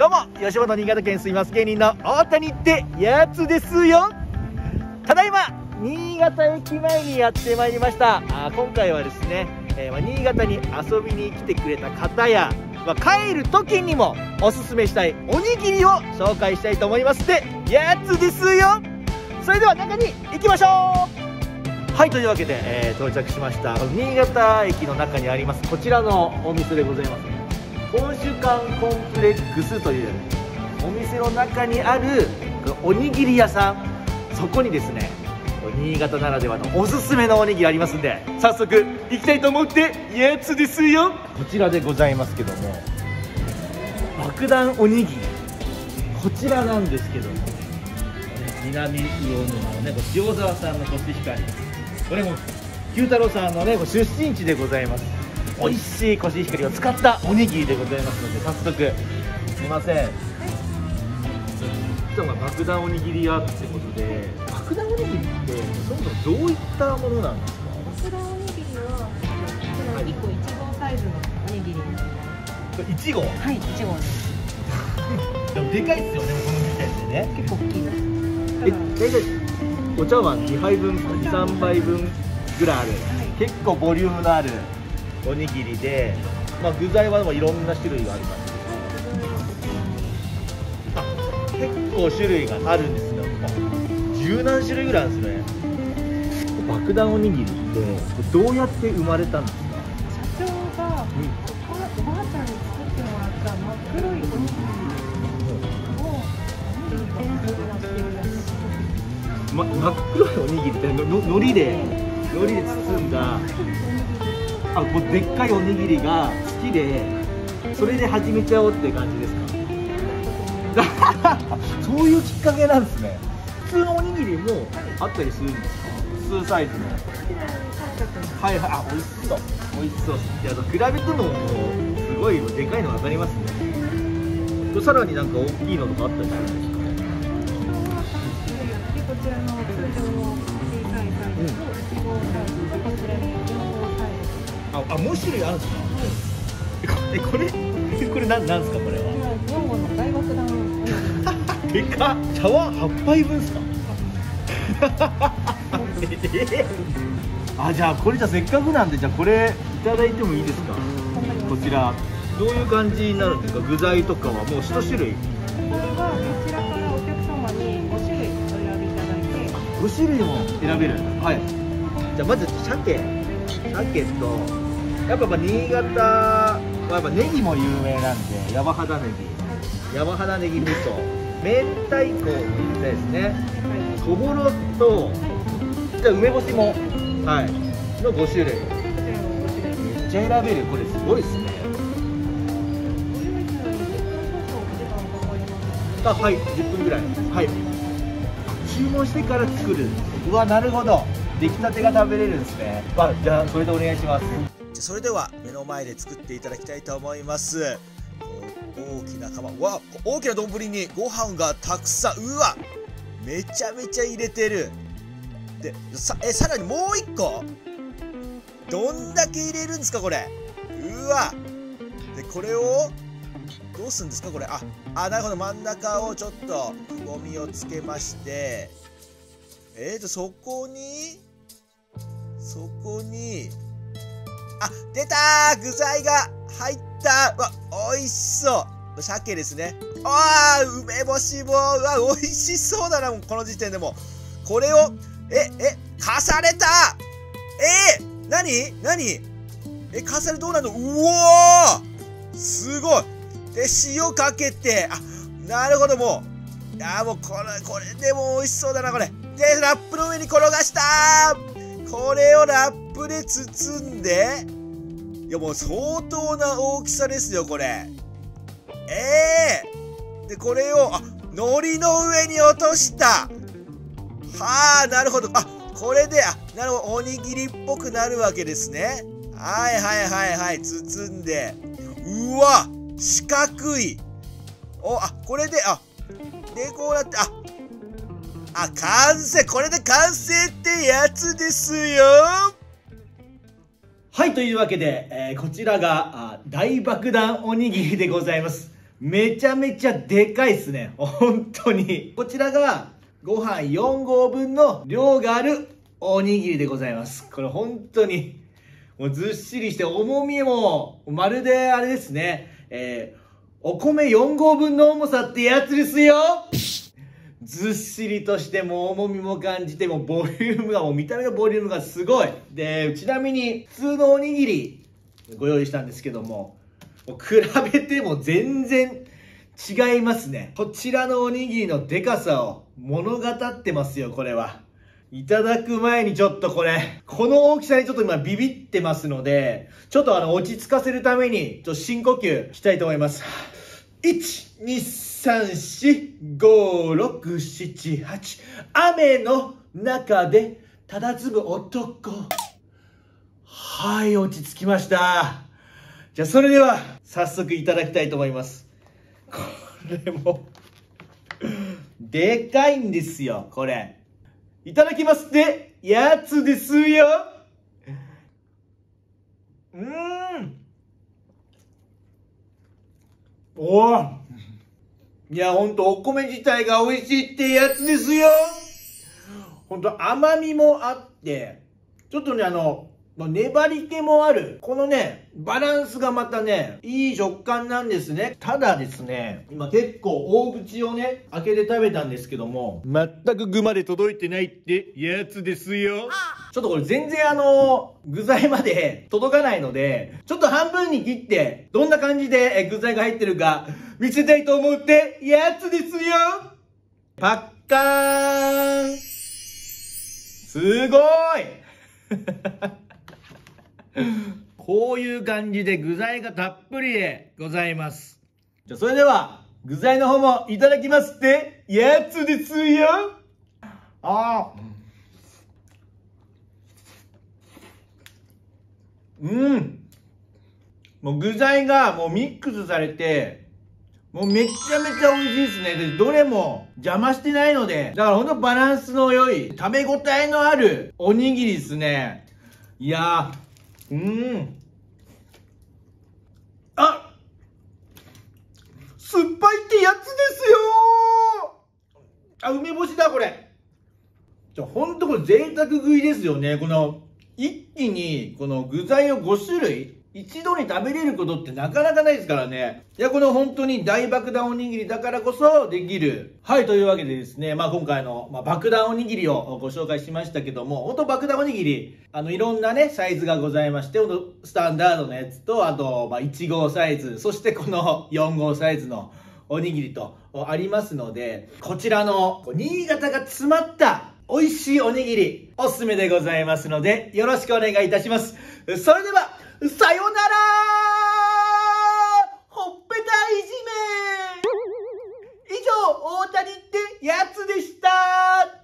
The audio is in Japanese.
どうも吉本新潟県住みます芸人の大谷ってやつですよ。ただいま新潟駅前にやってまいりました。あ今回はですね、えー、まあ、新潟に遊びに来てくれた方や、まあ、帰る時にもおすすめしたいおにぎりを紹介したいと思いますってやつですよ。それでは中に行きましょう。はいというわけで、えー、到着しました。新潟駅の中にありますこちらのお店でございます。本酒館コンプレックスというお店の中にあるおにぎり屋さん。そこにですね新潟ならではのおすすめのおにぎりありますんで早速行きたいと思ってやつですよ。こちらでございますけども。爆弾おにぎり。こちらなんですけども。南魚沼のね塩沢さんのコシヒカリ。これも九太郎さんのね出身地でございます美味しいコシヒカリを使ったおにぎりでございますので早速すいません。人が爆弾おにぎり屋ってことで爆弾おにぎりってそもそもどういったものなんですか？爆弾おにぎりはこの1個1号サイズのおにぎりになります。1号？はい1号です。でもでかいっすよねこの時点でね結構大きいですえ大体お茶碗2杯分23杯分ぐらいある、はい、結構ボリュームのあるおにぎりで、まあ、具材はもういろんな種類がありますあ結構種類があるんですよ。十何種類ぐらいあるんですね。爆弾おにぎりってどうやって生まれたんですか？社長が、うん、おばあちゃんに作ってもらった真っ黒いおにぎりをま、真っ黒いおにぎりってのの海苔で海苔で包んだあこうでっかいおにぎりが好きでそれで始めちゃおうって感じですか？そういうきっかけなんですね。普通のおにぎりもあったりするんですか？普通サイズの。はいはい。あ美味しそう。美味しそう。いや比べてもすごいでかいの分かりますね。さらになんか大きいのとかあったりするんですか？こああもう種類あるんですか、はい、えこれ。これなんなんですかこれ。は4号の大爆弾でか茶碗8杯分ですかあじゃあこれじゃせっかくなんでじゃあこれいただいてもいいですか？こちら。どういう感じになるんですか具材とかはもう一種類これはこちらからお客様に5種類お選びいただいて。5種類も選べる。はい。じゃあまず鮭。鮭とやっぱ新潟はやっぱネギも有名なんで山肌ネギ。山肌ネギ味噌明太子も入れたいですね。そぼろとじゃあ梅干しもはい。の5種類。めっちゃ選べる。これすごいですね。あはい。10分ぐらい。はい。注文してから作る。うわなるほど。出来たてが食べれるんですね。あじゃあそれでお願いします。じゃそれでは目の前で作っていただきたいと思います。大きな釜わ大きな丼にご飯がたくさん。うわめちゃめちゃ入れてる。でさえさらにもう1個？どんだけ入れるんですかこれ？うわ。でこれをどうするんですかこれ？ああなるほど真ん中をちょっとくぼみをつけまして。えーとそこにそこに、あ、出た具材が入った。わ、美味しそう。鮭ですね。ああ、梅干しも、うわ、美味しそうだな、この時点でも。これを、え、え、かされた。えー、なになにえ、かされどうなの？うおーすごい。で、塩かけて、あ、なるほど、もう。いやもうこれ、これでも美味しそうだな、これ。で、ラップの上に転がした。これをラップで包んで、いやもう相当な大きさですよ、これ。ええー、で、これを、あ、海苔の上に落とした。はあ、なるほど。あ、これで、あ、なるほど、おにぎりっぽくなるわけですね。はいはいはいはい、包んで。うわ四角い。お、あ、これで、あ、で、こうなって、あ、あ、完成これで完成ってやつですよはい、というわけで、えー、こちらが大爆弾おにぎりでございます。めちゃめちゃでかいっすね。本当に。こちらが、ご飯4合分の量があるおにぎりでございます。これ本当に、もうずっしりして重みも、まるであれですね、えー、お米4合分の重さってやつですよずっしりとしても重みも感じてもボリュームがもう見た目のボリュームがすごい。でちなみに普通のおにぎりご用意したんですけどももう比べても全然違いますね。こちらのおにぎりのでかさを物語ってますよこれは。いただく前にちょっとこれ、この大きさにちょっと今ビビってますので、ちょっとあの落ち着かせるために、ちょっと深呼吸したいと思います。1、2、3、4、5、6、7、8。雨の中で佇む男。はい、落ち着きました。じゃあそれでは、早速いただきたいと思います。これもでかいんですよ、これ。いただきますってやつですようんおおいや、ほんと、お米自体が美味しいってやつですよほんと、甘みもあって、ちょっとね、あの、粘り気もある。このね、バランスがまたね、いい食感なんですね。ただですね、今結構大口をね、開けて食べたんですけども、全く具まで届いてないってやつですよ。ちょっとこれ全然あの、具材まで 届かないので、ちょっと半分に切って、どんな感じで具材が入ってるか見せたいと思ってやつですよパッカーンすごい こういう感じで具材がたっぷりでございます。じゃそれでは、具材の方もいただきますってやつですよああ。うん。もう具材がもうミックスされて、もうめちゃめちゃ美味しいですね。で、どれも邪魔してないので、だからほんとバランスの良い、食べ応えのあるおにぎりですね。いやー、うんあ酸っぱいってやつですよあ梅干しだこれじゃほんとこれ贅沢食いですよねこの一気にこの具材を5種類一度に食べれることってなかなかないですからね。いや、この本当に大爆弾おにぎりだからこそできる。はい、というわけでですね、まあ今回の、まあ、爆弾おにぎりをご紹介しましたけども、本当爆弾おにぎり、あの、いろんなね、サイズがございまして、スタンダードのやつと、あと、まあ1号サイズ、そしてこの4号サイズのおにぎりとありますので、こちらの新潟が詰まった美味しいおにぎり、おすすめでございますので、よろしくお願いいたします。それでは、さよなら!ほっぺたいじめ!以上、大谷ってやつでした!